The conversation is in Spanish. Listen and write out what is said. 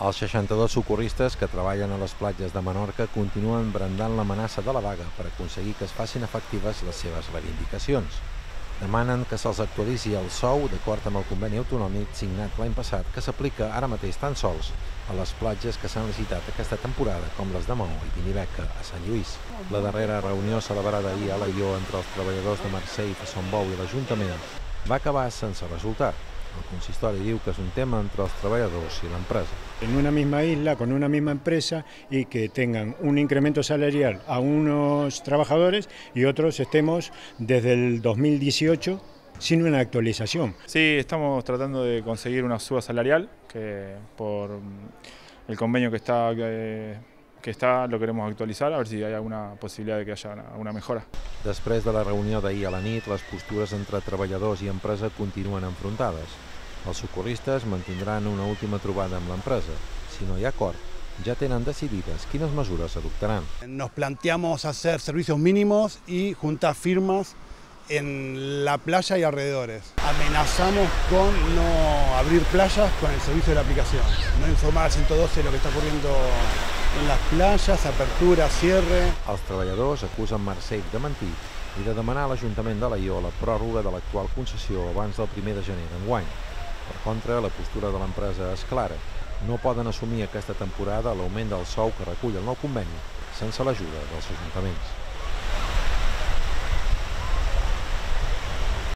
Els 62 socorristes que treballen a les platges de Menorca continuen brandant l'amenaça de la vaga per aconseguir que es facin efectives les seves reivindicacions. Demanen que se'ls actualitzi el sou d'acord amb el conveni autonòmic signat l'any passat que s'aplica ara mateix tan sols a les platges que s'han licitat aquesta temporada com les de Maó i Vinibeca a Sant Lluís. La darrera reunió celebrada ahir a l'Aió entre els treballadors de Marseille, Fossonbou i l'Ajuntament va acabar sense resultat. El consistori diu que és un tema entre els treballadors i l'empresa. En una misma isla, con una misma empresa y que tengan un incremento salarial a unos trabajadores y otros estemos desde el 2018 sin una actualización. Sí, estamos tratando de conseguir una suba salarial que por el convenio que está que que està, lo queremos actualitzar, a veure si hi ha alguna possibilitat de que hi hagi una mejora. Després de la reunió d'ahir a la nit, les postures entre treballadors i empresa continuen enfrontades. Els socorristes mantindran una última trobada amb l'empresa. Si no hi ha acord, ja tenen decidides quines mesures adoptaran. Nos planteamos hacer servicios mínimos y juntar firmas en la playa y alrededores. Amenazamos con no abrir playas con el servicio de la aplicación, no informar al 112 lo que está ocurriendo en les plages, apertura, cierre... Els treballadors acusen Marseille de mentir i de demanar a l'Ajuntament de l'Aió la pròrroga de l'actual concessió abans del 1 de gener d'enguany. Per contra, la postura de l'empresa és clara. No poden assumir aquesta temporada l'augment del sou que recull el nou conveni sense l'ajuda dels ajuntaments.